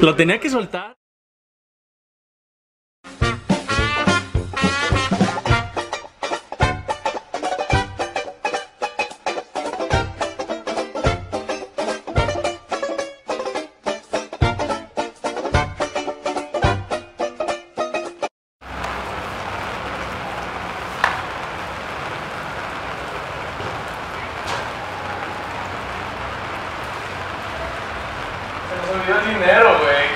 Lo tenía que soltar. El dinero, güey.